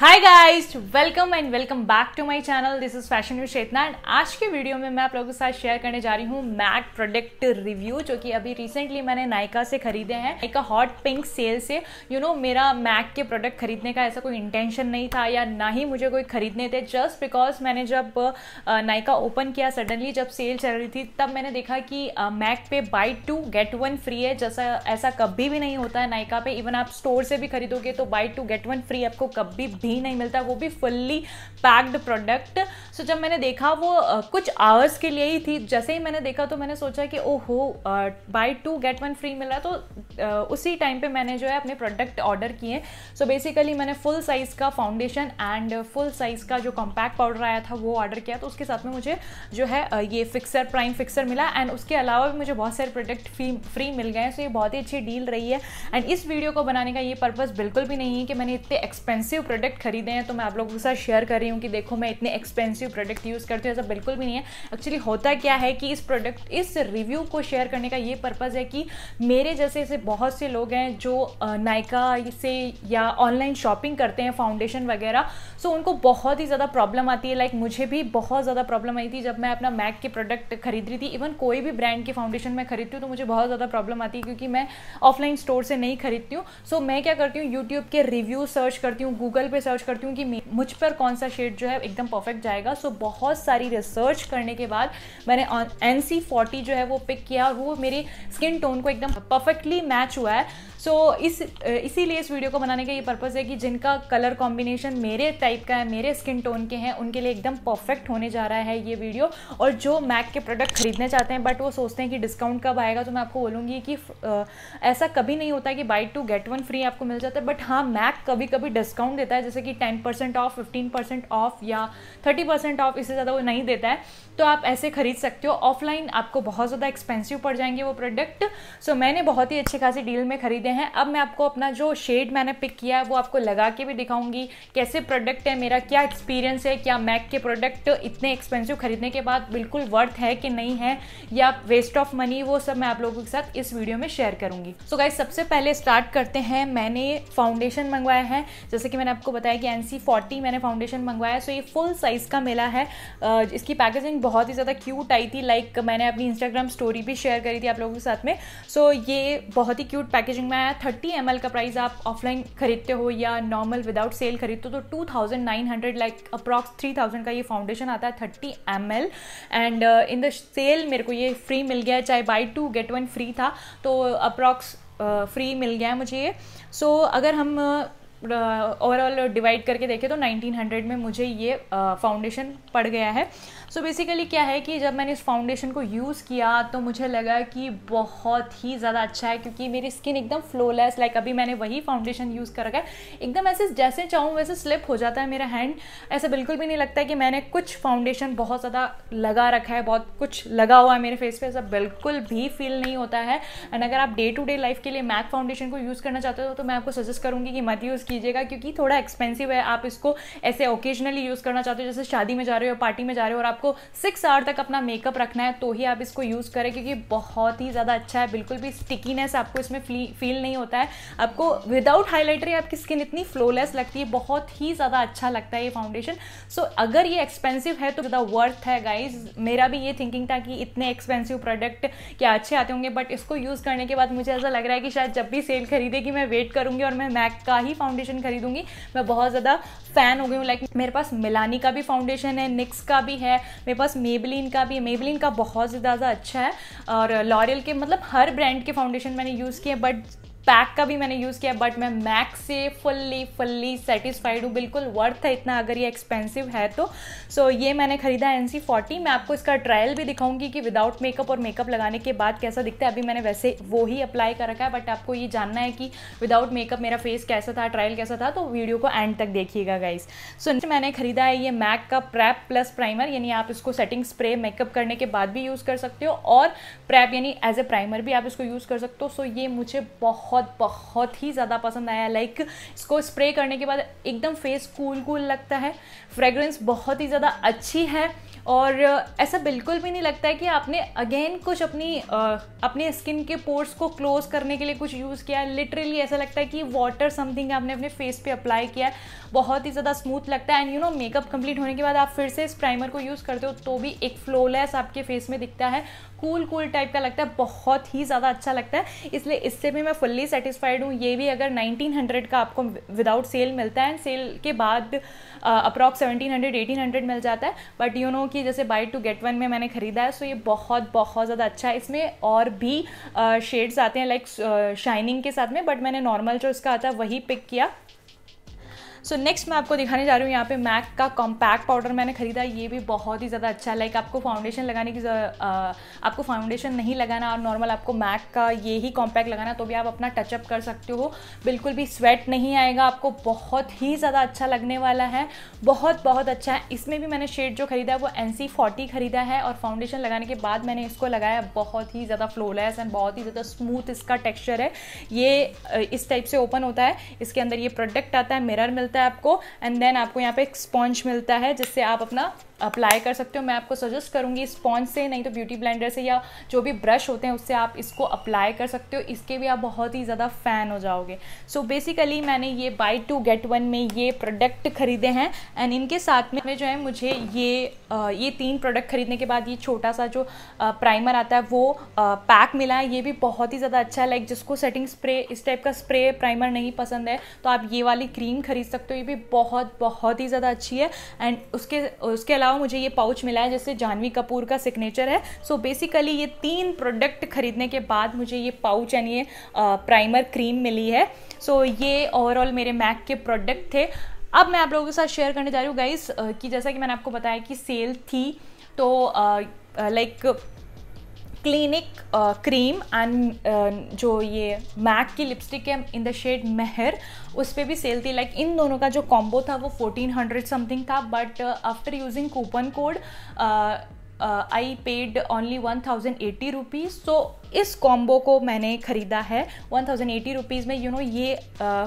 Hi guys welcome and welcome back to my channel this is fashion news Chetna and आज के video में मैं आप लोगों के साथ शेयर करने जा रही हूँ मैक प्रोडक्ट रिव्यू जो कि अभी रिसेंटली मैंने नायका से खरीदे हैं। एक हॉट पिंक सेल से। यू you नो know, मेरा मैक के प्रोडक्ट खरीदने का ऐसा कोई इंटेंशन नहीं था या ना ही मुझे कोई खरीदने थे। जस्ट बिकॉज़ मैंने जब नायका ओपन किया सडनली जब सेल चल रही थी तब मैंने देखा कि मैक पे buy two get one free है। जैसा ऐसा कभी भी नहीं होता है नायका पे। इवन आप स्टोर से भी खरीदोगे तो buy two get one free आपको कभी भी भी नहीं मिलता, वो भी फुल्ली पैक्ड प्रोडक्ट सो जब मैंने देखा वो कुछ आवर्स के लिए ही थी, जैसे ही मैंने देखा तो मैंने सोचा कि ओहो buy two get one free मिला तो उसी टाइम पे मैंने जो है अपने प्रोडक्ट ऑर्डर किए। सो बेसिकली मैंने फुल साइज़ का फाउंडेशन एंड फुल साइज़ का जो कॉम्पैक्ट पाउडर आया था, वो ऑर्डर किया। तो उसके साथ में मुझे जो है ये फिक्सर प्राइम फिक्सर मिला एंड उसके अलावा भी मुझे बहुत सारे प्रोडक्ट फ्री फ्री मिल गए हैं। सो ये बहुत ही अच्छी डील रही है। एंड इस वीडियो को बनाने का ये पर्पज़ बिल्कुल भी नहीं है कि मैंने इतने एक्सपेंसिव प्रोडक्ट खरीदे हैं तो मैं आप लोगों के साथ शेयर कर रही हूँ कि देखो, मैं इतने एक्सपेंसिव प्रोडक्ट यूज़ करती हूँ, ऐसा बिल्कुल भी नहीं है। एक्चुअली होता क्या है कि इस प्रोडक्ट इस रिव्यू को शेयर करने का ये पर्पज़ है कि मेरे जैसे ऐसे बहुत से लोग हैं जो नायका से या ऑनलाइन शॉपिंग करते हैं फाउंडेशन वगैरह सो उनको बहुत ही ज़्यादा प्रॉब्लम आती है। लाइक मुझे भी बहुत ज़्यादा प्रॉब्लम आई थी जब मैं अपना मैक के प्रोडक्ट खरीद रही थी। इवन कोई भी ब्रांड की फाउंडेशन मैं खरीदती हूँ तो मुझे बहुत ज़्यादा प्रॉब्लम आती है क्योंकि मैं ऑफलाइन स्टोर से नहीं खरीदती हूँ। सो मैं क्या करती हूँ यूट्यूब के रिव्यू सर्च करती हूँ गूगल पे सर्च करती हूँ कि मुझ पर कौन सा शेड जो है एकदम परफेक्ट जाएगा। सो बहुत सारी रिसर्च करने के बाद मैंने एन सी फोर्टी जो है वो पिक किया और वो मेरी स्किन टोन को एकदम परफेक्टली मैच हुआ है। सो so, इस इसीलिए इस वीडियो को बनाने का ये पर्पज़ है कि जिनका कलर कॉम्बिनेशन मेरे टाइप का है मेरे स्किन टोन के हैं उनके लिए एकदम परफेक्ट होने जा रहा है ये वीडियो और जो मैक के प्रोडक्ट खरीदने चाहते हैं बट वो सोचते हैं कि डिस्काउंट कब आएगा तो मैं आपको बोलूँगी कि ऐसा कभी नहीं होता कि buy two get one free आपको मिल जाता है। बट हाँ मैक कभी कभी डिस्काउंट देता है जैसे कि ten percent off fifteen percent off या थर्टी परसेंट ऑफ़ इससे ज़्यादा वो नहीं देता है। तो आप ऐसे खरीद सकते हो। ऑफलाइन आपको बहुत ज़्यादा एक्सपेंसिव पड़ जाएँगे वो प्रोडक्ट सो मैंने बहुत ही अच्छे खासी डील में खरीदे हैं। अब मैं आपको अपना जो शेड मैंने पिक किया है वो आपको लगा के भी दिखाऊँगी कैसे प्रोडक्ट है मेरा क्या एक्सपीरियंस है क्या मैक के प्रोडक्ट इतने एक्सपेंसिव खरीदने के बाद बिल्कुल वर्थ है कि नहीं है या वेस्ट ऑफ़ मनी वो सब मैं आप लोगों के साथ इस वीडियो में शेयर करूँगी। सो so गाइज़ सबसे पहले स्टार्ट करते हैं। मैंने फाउंडेशन मंगवाया है। जैसे कि मैंने आपको बताया कि एन सी मैंने फाउंडेशन मंगवाया सो ये फुल साइज़ का मिला है। इसकी पैकेजिंग बहुत ही ज़्यादा क्यूट आई थी। लाइक मैंने अपनी इंस्टाग्राम स्टोरी भी शेयर करी थी आप लोगों के साथ में। सो so, ये बहुत ही क्यूट पैकेजिंग में आया थर्टी एम का प्राइस आप ऑफलाइन खरीदते हो या नॉर्मल विदाउट सेल खरीदते हो तो two thousand nine hundred like approx three thousand का ये फाउंडेशन आता है thirty M and in the sale मेरे को ये फ्री मिल गया चाहे buy two get one free था तो अप्रॉक्स फ्री मिल गया है मुझे ये. सो so, अगर हम ओवरऑल uh, डिवाइड करके देखें तो 1900 में मुझे ये फाउंडेशन uh, पड़ गया है. सो so बेसिकली क्या है कि जब मैंने इस फाउंडेशन को यूज़ किया तो मुझे लगा कि बहुत ही ज़्यादा अच्छा है, क्योंकि मेरी स्किन एकदम फ्लोलेस लाइक अभी मैंने वही फाउंडेशन यूज़ कर रखा है एकदम ऐसे जैसे चाहूँ वैसे स्लिप हो जाता है मेरा हैंड ऐसा बिल्कुल भी नहीं लगता है कि मैंने कुछ फाउंडेशन बहुत ज़्यादा लगा रखा है, बहुत कुछ लगा हुआ है मेरे फेस पे, ऐसा बिल्कुल भी फील नहीं होता है। एंड अगर आप डे टू डे लाइफ के लिए मैक फाउंडेशन को यूज़ करना चाहते हो तो मैं आपको सजेस्ट करूँगी कि मत यूज़ कीजिएगा, क्योंकि थोड़ा एक्सपेंसिव है। आप इसको ऐसे ओकेजनली यूज़ करना चाहते हो, जैसे शादी में जा रहे हो पार्टी में जा रहे हो और आपको सिक्स आवर तक अपना मेकअप रखना है तो ही आप इसको यूज़ करें, क्योंकि बहुत ही ज़्यादा अच्छा है, बिल्कुल भी स्टिकीनेस आपको इसमें फील नहीं होता है। आपको विदाउट हाईलाइटर आपकी स्किन इतनी फ्लोलेस लगती है, बहुत ही ज़्यादा अच्छा लगता है ये फाउंडेशन सो अगर ये एक्सपेंसिव है तो ज़्यादा वर्थ है गाइज़ मेरा भी ये थिंकिंग था कि इतने एक्सपेंसिव प्रोडक्ट क्या अच्छे आते होंगे बट इसको यूज़ करने के बाद मुझे ऐसा लग रहा है कि शायद जब भी सेल खरीदेगी, मैं वेट करूँगी और मैं मैक का ही फाउंडेशन खरीदूँगी। मैं बहुत ज़्यादा फ़ैन हो गई हूँ लाइक मेरे पास मिलानी का भी फाउंडेशन है निक्स का भी है मेरे पास मेबलिन का भी मेबलिन का बहुत ज़्यादा अच्छा है। और लॉरियल के मतलब हर ब्रांड के फाउंडेशन मैंने यूज़ किए बट पैक का भी मैंने यूज़ किया बट मैं मैक से फुल्ली फुल्ली सेटिस्फाइड हूँ। बिल्कुल वर्थ है इतना अगर ये एक्सपेंसिव है तो। सो so, ये मैंने खरीदा एन सी फोर्टी मैं आपको इसका ट्रायल भी दिखाऊँगी कि विदाउट मेकअप और मेकअप लगाने के बाद कैसा दिखता है। अभी मैंने वैसे वो ही अप्लाई कर रखा है बट आपको ये जानना है कि विदाउट मेकअप मेरा फेस कैसा था ट्रायल कैसा था तो वीडियो को एंड तक देखिएगा गाइज़ सो so, मैंने खरीदा है ये मैक का प्रैप प्लस प्राइमर यानी आप इसको सेटिंग स्प्रे मेकअप करने के बाद भी यूज़ कर सकते हो और प्रैप यानी एज ए प्राइमर भी आप इसको यूज़ कर सकते हो। सो so, ये मुझे बहुत बहुत बहुत ही ज़्यादा पसंद आया। लाइक इसको स्प्रे करने के बाद एकदम फेस कूल कूल लगता है। फ्रेगरेंस बहुत ही ज़्यादा अच्छी है। और ऐसा बिल्कुल भी नहीं लगता है कि आपने अगेन कुछ अपनी अपने स्किन के पोर्स को क्लोज करने के लिए कुछ यूज़ किया है। लिटरली ऐसा लगता है कि वाटर समथिंग आपने अपने फेस पे अप्लाई किया है। बहुत ही ज़्यादा स्मूथ लगता है। And you know makeup complete होने के बाद आप फिर से इस प्राइमर को यूज़ करते हो तो भी एक फ्लोलेस आपके फेस में दिखता है। कूल कूल टाइप का लगता है, बहुत ही ज़्यादा अच्छा लगता है। इसलिए इससे भी मैं फुल्ली सेटिस्फाइड हूँ। ये भी अगर 1900 का आपको विदाउट सेल मिलता है सेल के बाद approx seventeen hundred eighteen hundred मिल जाता है। बट यू नो कि जैसे बाई टू गेट वन में मैंने ख़रीदा है सो ये बहुत बहुत ज़्यादा अच्छा है। इसमें और भी शेड्स आते हैं लाइक शाइनिंग के साथ में। बट मैंने नॉर्मल जो इसका आता है, वही पिक किया। सो so, नेक्स्ट मैं आपको दिखाने जा रही हूँ यहाँ पे मैक का कॉम्पैक्ट पाउडर मैंने खरीदा। ये भी बहुत ही ज़्यादा अच्छा लाइक आपको फाउंडेशन लगाने की आपको फाउंडेशन नहीं लगाना और नॉर्मल आपको मैक का ये ही कॉम्पैक्ट लगाना तो भी आप अपना टचअप कर सकते हो। बिल्कुल भी स्वेट नहीं आएगा। आपको बहुत ही ज़्यादा अच्छा लगने वाला है। बहुत बहुत अच्छा है। इसमें भी मैंने शेड जो खरीदा है वो एन सी खरीदा है और फाउंडेशन लगाने के बाद मैंने इसको लगाया बहुत ही ज़्यादा फ्लोलेस एंड बहुत ही ज़्यादा स्मूथ इसका टेक्स्चर है। ये इस टाइप से ओपन होता है। इसके अंदर ये प्रोडक्ट आता है मिरर मिलता है आपको एंड देन आपको यहाँ पे एक स्पॉन्ज मिलता है जिससे आप अपना अप्लाई कर सकते हो। मैं आपको सजेस्ट करूँगी स्पॉन्ज से, नहीं तो ब्यूटी ब्लेंडर से या जो भी ब्रश होते हैं, उससे आप इसको अप्लाई कर सकते हो। इसके भी आप बहुत ही ज़्यादा फ़ैन हो जाओगे। सो so बेसिकली मैंने ये बाई टू गेट वन में ये प्रोडक्ट खरीदे हैं एंड इनके साथ में जो है मुझे ये ये तीन प्रोडक्ट खरीदने के बाद ये छोटा सा जो प्राइमर आता है, वो पैक मिला है। ये भी बहुत ही ज़्यादा अच्छा है। लाइक जिसको सेटिंग स्प्रे इस टाइप का स्प्रे प्राइमर नहीं पसंद है तो आप ये वाली क्रीम खरीद सकते हो। ये भी बहुत बहुत ही ज़्यादा अच्छी है। एंड उसके उसके अलावा अलावा मुझे ये पाउच मिला है जैसे जानवी कपूर का सिग्नेचर है। सो so बेसिकली ये तीन प्रोडक्ट खरीदने के बाद मुझे ये पाउच यानी ये प्राइमर क्रीम मिली है। सो so, ये ओवरऑल मेरे मैक के प्रोडक्ट थे। अब मैं आप लोगों के साथ शेयर करने जा रही हूँ गाइस कि जैसा कि मैंने आपको बताया कि सेल थी तो लाइक क्लिनिक क्रीम एंड जो ये मैक की लिपस्टिक है इन द शेड मेहर उस पर भी सेल थी। लाइक इन दोनों का जो कॉम्बो था, वो फोर्टीन हंड्रेड समथिंग था but after using coupon code I paid only one thousand eighty rupees so इस कॉम्बो को मैंने ख़रीदा है। वन थाउज़ेंड एटी रुपीज़ में यू you नो know, ये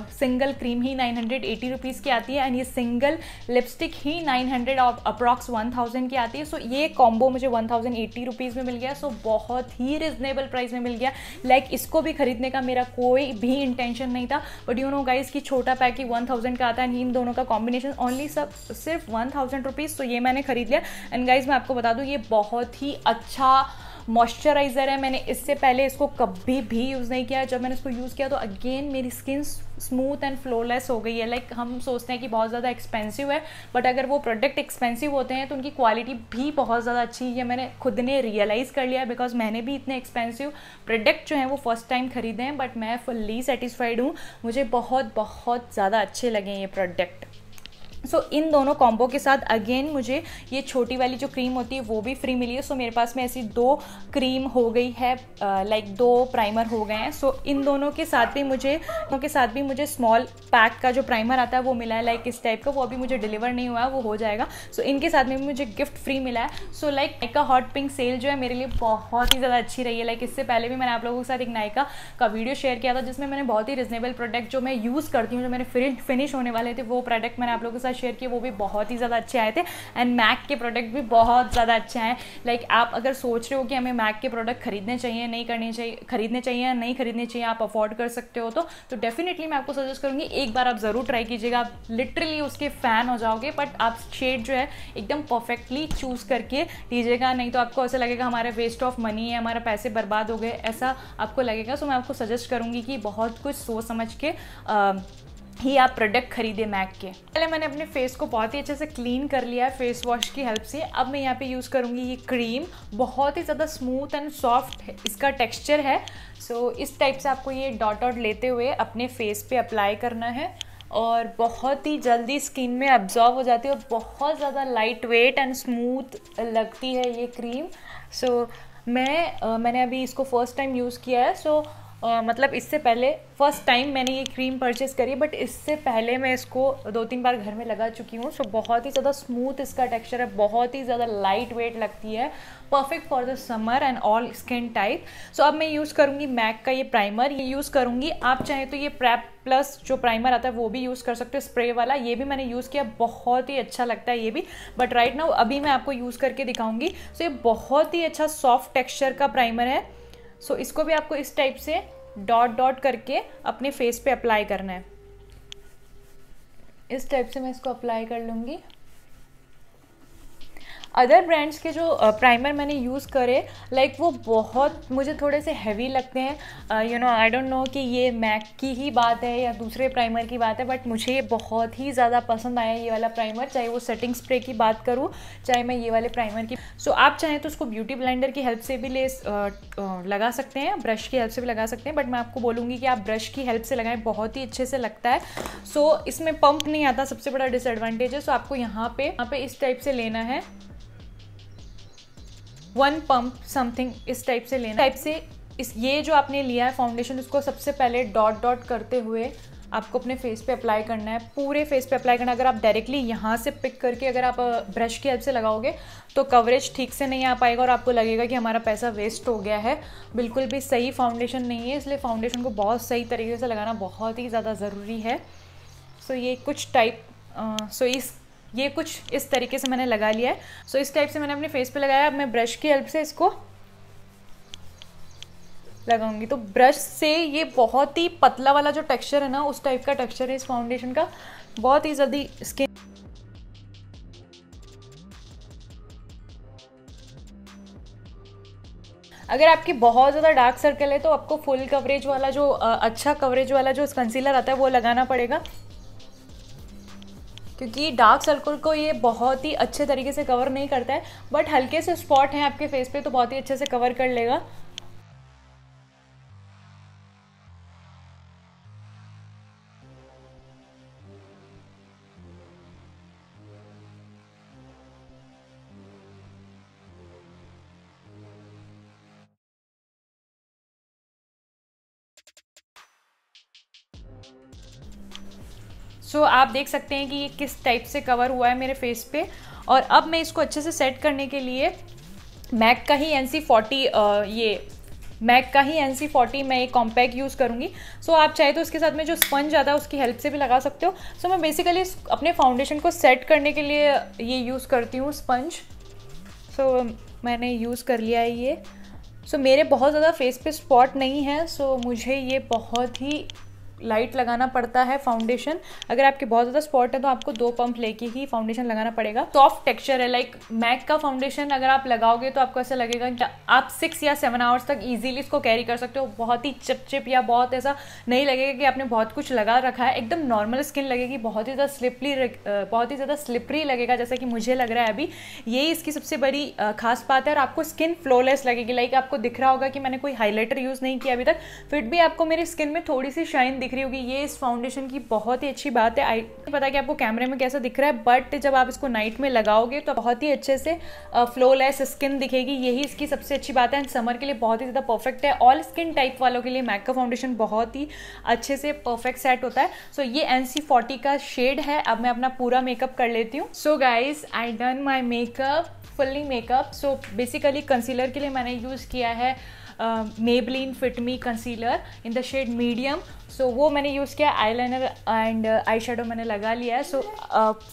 सिंगल uh, क्रीम ही नाइन हंड्रेड एटी रुपीज़ की आती है एंड ये single lipstick he nine hundred of approx one thousand की आती है। सो so, ये कॉम्बो मुझे वन थाउज़ेंड एट्टी रुपीज़ में मिल गया। सो so, बहुत ही रिजनेबल प्राइस में मिल गया। लाइक like, इसको भी खरीदने का मेरा कोई भी इंटेंशन नहीं था। बट यू नो गाइज़ की छोटा पैक ही वन थाउज़ेंड का आता है इन दोनों का कॉम्बिनेशन ओनली सब सिर्फ़ वन थाउज़ेंड रुपीज़ तो ये मैंने खरीद लिया। एंड गाइज़ मैं आपको बता दूँ ये बहुत ही अच्छा मॉइस्चराइज़र है मैंने इससे पहले इसको कभी भी यूज़ नहीं किया। जब मैंने इसको यूज़ किया तो अगेन मेरी स्किन स्मूथ एंड फ्लोलेस हो गई है। लाइक like, हम सोचते हैं कि बहुत ज़्यादा एक्सपेंसिव है बट अगर वो प्रोडक्ट एक्सपेंसिव होते हैं तो उनकी क्वालिटी भी बहुत ज़्यादा अच्छी है। मैंने खुद ने रियलाइज़ कर लिया बिकॉज़ मैंने भी इतने एक्सपेंसिव प्रोडक्ट जो हैं वो फ़र्स्ट टाइम खरीदे हैं बट मैं फुल्ली सेटिस्फाइड हूँ। मुझे बहुत बहुत ज़्यादा अच्छे लगे ये प्रोडक्ट सो so, इन दोनों कॉम्बो के साथ अगेन मुझे ये छोटी वाली जो क्रीम होती है वो भी फ्री मिली है। सो so, मेरे पास में ऐसी दो क्रीम हो गई है लाइक uh, दो प्राइमर हो गए हैं। सो so, इन दोनों के साथ भी मुझे के साथ भी मुझे स्मॉल पैक का जो प्राइमर आता है वो मिला है लाइक इस टाइप का। वो अभी मुझे डिलीवर नहीं हुआ है वो हो जाएगा। सो so, इनके साथ में भी मुझे गिफ्ट फ्री मिला है। So like Nykaa hot pink sale जो है मेरे लिए बहुत ही ज़्यादा अच्छी रही है। लाइक इससे पहले भी मैंने आप लोगों के साथ एक नायका का वीडियो शेयर किया था जिसमें मैंने बहुत ही रिजनेबल प्रोडक्ट जो मैं यूज़ करती हूँ जो मेरे फिनिश होने वाले थे वो प्रोडक्ट मैंने आप लोगों के साथ शेयर किया वो भी बहुत ही ज़्यादा अच्छे आए थे। एंड मैक के प्रोडक्ट भी बहुत ज़्यादा अच्छे हैं लाइक आप अगर सोच रहे हो कि हमें मैक के प्रोडक्ट खरीदने चाहिए नहीं करने चाहिए खरीदने चाहिए या नहीं खरीदने चाहिए आप अफोर्ड कर सकते हो तो तो डेफिनेटली मैं आपको सजेस्ट करूँगी एक बार आप ज़रूर ट्राई कीजिएगा। आप लिटरली उसके फ़ैन हो जाओगे बट आप शेड जो है एकदम परफेक्टली चूज़ करके लीजिएगा नहीं तो आपको ऐसा लगेगा हमारा वेस्ट ऑफ़ मनी है हमारा पैसे बर्बाद हो गए ऐसा आपको लगेगा। सो मैं आपको सजेस्ट करूँगी कि बहुत कुछ सोच समझ के आ, ही आप प्रोडक्ट खरीदे मैक के। पहले मैंने अपने फेस को बहुत ही अच्छे से क्लीन कर लिया है फेस वॉश की हेल्प से। अब मैं यहाँ पे यूज़ करूँगी ये क्रीम बहुत ही ज़्यादा स्मूथ एंड सॉफ्ट इसका टेक्सचर है। सो so, इस टाइप से आपको ये डॉट डॉट लेते हुए अपने फेस पे अप्लाई करना है। और बहुत ही जल्दी स्किन में अब्जॉर्व हो जाती है और बहुत ज़्यादा लाइट वेट एंड स्मूथ लगती है ये क्रीम सो so, मैं uh, मैंने अभी इसको फ़र्स्ट टाइम यूज़ किया है। सो so, मतलब इससे पहले फ़र्स्ट टाइम मैंने ये क्रीम परचेज़ करी बट इससे पहले मैं इसको दो तीन बार घर में लगा चुकी हूँ। सो बहुत ही ज़्यादा स्मूथ इसका टेक्सचर है बहुत ही ज़्यादा लाइट वेट लगती है। Perfect for the summer and all skin type so अब मैं यूज़ करूँगी मैक का ये प्राइमर ये यूज़ करूँगी। आप चाहें तो ये प्रैप प्लस जो प्राइमर आता है वो भी यूज़ कर सकते हो स्प्रे वाला। ये भी मैंने यूज़ किया बहुत ही अच्छा लगता है ये भी। बट राइट नाउ अभी मैं आपको यूज़ करके दिखाऊँगी। सो so, ये बहुत ही अच्छा सॉफ्ट टेक्सचर का प्राइमर है। सो so, इसको भी आपको इस टाइप से डॉट डॉट करके अपने फेस पे अप्लाई करना है। इस टाइप से मैं इसको अप्लाई कर लूँगी। अदर ब्रांड्स के जो प्राइमर uh, मैंने यूज़ करे लाइक वो बहुत मुझे थोड़े से हैवी लगते हैं। You know I don't know कि ये मैक की ही बात है या दूसरे प्राइमर की बात है बट मुझे ये बहुत ही ज़्यादा पसंद आया ये वाला प्राइमर चाहे वो सेटिंग स्प्रे की बात करूँ चाहे मैं ये वाले प्राइमर की। सो so, आप चाहें तो उसको ब्यूटी ब्लाइंडर की हेल्प से भी ले uh, uh, लगा सकते हैं ब्रश की हेल्प से भी लगा सकते हैं बट मैं आपको बोलूँगी कि आप ब्रश की हेल्प से लगाएँ बहुत ही अच्छे से लगता है। सो so, इसमें पंप नहीं आता सबसे बड़ा डिसएडवांटेज है। सो so, आपको यहाँ पे यहाँ पे इस टाइप से लेना है। वन पंप समथिंग इस टाइप से लेना। टाइप से इस ये जो आपने लिया है फाउंडेशन उसको सबसे पहले डॉट डॉट करते हुए आपको अपने फेस पे अप्लाई करना है। पूरे फेस पे अप्लाई करना है। अगर आप डायरेक्टली यहाँ से पिक करके अगर आप ब्रश की हेल्प से लगाओगे तो कवरेज ठीक से नहीं आ पाएगा और आपको लगेगा कि हमारा पैसा वेस्ट हो गया है। बिल्कुल भी सही फाउंडेशन नहीं है इसलिए फाउंडेशन को बहुत सही तरीके से लगाना बहुत ही ज़्यादा ज़रूरी है। सो so, ये कुछ टाइप सो so इस ये कुछ इस तरीके से मैंने लगा लिया है। सो इस टाइप से मैंने अपने फेस पे लगाया। अब मैं ब्रश की हेल्प से इसको लगाऊँगी। तो ब्रश से ये बहुत ही पतला वाला जो टेक्सचर है ना, उस टाइप का टेक्सचर है इस फाउंडेशन का। बहुत ही जल्दी स्किन अगर आपकी बहुत ज़्यादा डार्क सर्कल है तो आपको फुल कवरेज वाला जो अच्छा कवरेज वाला जो कंसीलर आता है, वो लगाना पड़ेगा। क्योंकि डार्क सर्कल को ये बहुत ही अच्छे तरीके से कवर नहीं करता है बट हल्के से स्पॉट हैं आपके फेस पे तो बहुत ही अच्छे से कवर कर लेगा। सो so, आप देख सकते हैं कि ये किस टाइप से कवर हुआ है मेरे फेस पे। और अब मैं इसको अच्छे से सेट करने के लिए मैक का ही एन सी फोर्टी ये मैक का ही एन सी फोर्टी मैं एक कॉम्पैक्ट यूज़ करूँगी। सो so, आप चाहे तो उसके साथ में जो स्पंज आता है उसकी हेल्प से भी लगा सकते हो। सो so, मैं बेसिकली अपने फाउंडेशन को सेट करने के लिए ये यूज़ करती हूँ स्पंज सो so, मैंने यूज़ कर लिया है ये। सो so, मेरे बहुत ज़्यादा फेस पे स्पॉट नहीं है। सो so, मुझे ये बहुत ही लाइट लगाना पड़ता है फाउंडेशन अगर आपके बहुत ज़्यादा स्पॉट है तो आपको दो पंप लेके ही फाउंडेशन लगाना पड़ेगा। सॉफ्ट टेक्सचर है लाइक मैक का फाउंडेशन अगर आप लगाओगे तो आपको ऐसा लगेगा कि आप सिक्स या सेवन आवर्स तक ईजिली इसको कैरी कर सकते हो। बहुत ही चिपचिप या बहुत ऐसा नहीं लगेगा कि आपने बहुत कुछ लगा रखा है। एकदम नॉर्मल स्किन लगेगी, बहुत ही ज़्यादा स्लिपली बहुत ही ज़्यादा स्लिपरी लगेगा, जैसा कि मुझे लग रहा है अभी। यही इसकी सबसे बड़ी खास बात है। और आपको स्किन फ्लोलेस लगेगी। लाइक आपको दिख रहा होगा कि मैंने कोई हाईलाइटर यूज़ नहीं किया अभी तक। फिर भी आपको मेरी स्किन में थोड़ी सी शाइन दिख रही होगी ये इस फाउंडेशन की बहुत ही अच्छी बात है। आई पता कि आपको कैमरे में कैसा दिख रहा है बट जब आप इसको नाइट में लगाओगे तो बहुत ही अच्छे से फ्लोलेस स्किन दिखेगी। यही इसकी सबसे अच्छी बात है एंड समर के लिए बहुत ही ज़्यादा परफेक्ट है। ऑल स्किन टाइप वालों के लिए मैक फाउंडेशन बहुत ही अच्छे से परफेक्ट सेट होता है। सो so, ये एन का शेड है। अब मैं अपना पूरा मेकअप कर लेती हूँ। So guys I done my makeup fully makeup so basically concealer के लिए मैंने यूज़ किया है Maybelline fit me concealer in the shade medium so वो मैंने यूज़ किया eyeliner and eye shadow मैंने लगा लिया है। सो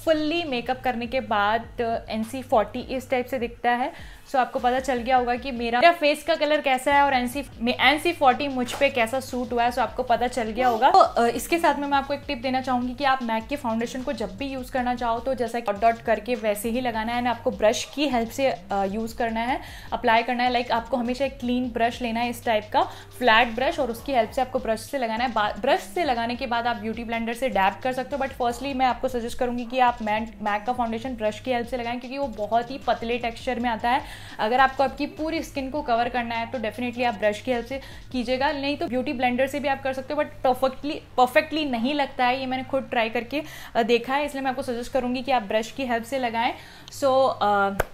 फुल्ली मेकअप करने के बाद एन सी फोर्टी इस टाइप से दिखता है। सो so, आपको पता चल गया होगा कि मेरा मेरा फेस का कलर कैसा है और एनसी एनसी फोर्टी मुझ पर कैसा सूट हुआ है। सो so आपको पता चल गया होगा। तो so, uh, इसके साथ में मैं आपको एक टिप देना चाहूँगी कि आप मैक के फाउंडेशन को जब भी यूज़ करना चाहो तो जैसा डॉट डॉट करके वैसे ही लगाना है। आपको ब्रश की हेल्प से यूज़ करना है अप्लाई करना है। लाइक like, आपको हमेशा एक क्लीन ब्रश लेना है इस टाइप का। फ्लैट ब्रश और उसकी हेल्प से आपको ब्रश से लगाना है। ब्रश से लगाने के बाद आप ब्यूटी ब्लेंडर से डैप कर सकते हो बट फर्स्टली मैं आपको सजेस्ट करूँगी कि आप मैक का फाउंडेशन ब्रश की हेल्प से लगाएँ क्योंकि वो बहुत ही पतले टेक्सचर में आता है। अगर आपको आपकी पूरी स्किन को कवर करना है तो डेफिनेटली आप ब्रश की हेल्प से कीजिएगा। नहीं तो ब्यूटी ब्लेंडर से भी आप कर सकते हो बट परफेक्टली परफेक्टली नहीं लगता है ये मैंने खुद ट्राई करके देखा है इसलिए मैं आपको सजेस्ट करूँगी कि आप ब्रश की हेल्प से लगाएँ। So so,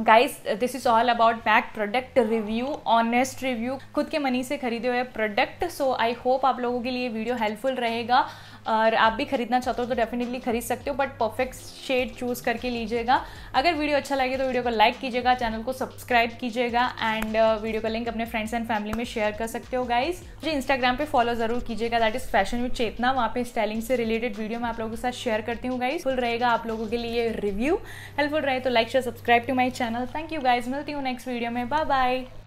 guys this is all about MAC product review honest review खुद के मनी से खरीदे हुए प्रोडक्ट सो आई होप आप लोगों के लिए वीडियो हेल्पफुल रहेगा. और आप भी खरीदना चाहते हो तो डेफिनेटली खरीद सकते हो बट परफेक्ट शेड चूज़ करके लीजिएगा। अगर वीडियो अच्छा लगे तो वीडियो को लाइक कीजिएगा चैनल को सब्सक्राइब कीजिएगा एंड वीडियो का लिंक अपने फ्रेंड्स एंड फैमिली में शेयर कर सकते हो गाइज़ मुझे इंस्टाग्राम पे फॉलो ज़रूर कीजिएगा that is fashion with Chetna. वहाँ पे स्टाइलिंग से रिलेटेड वीडियो मैं आप लोगों के साथ शेयर करती हूँ गाइज़ फुल रहेगा आप लोगों के लिए रिव्यू हेल्पफुल रहे तो like share subscribe to my channel thank you guys मिलती हूँ नेक्स्ट वीडियो में। Bye bye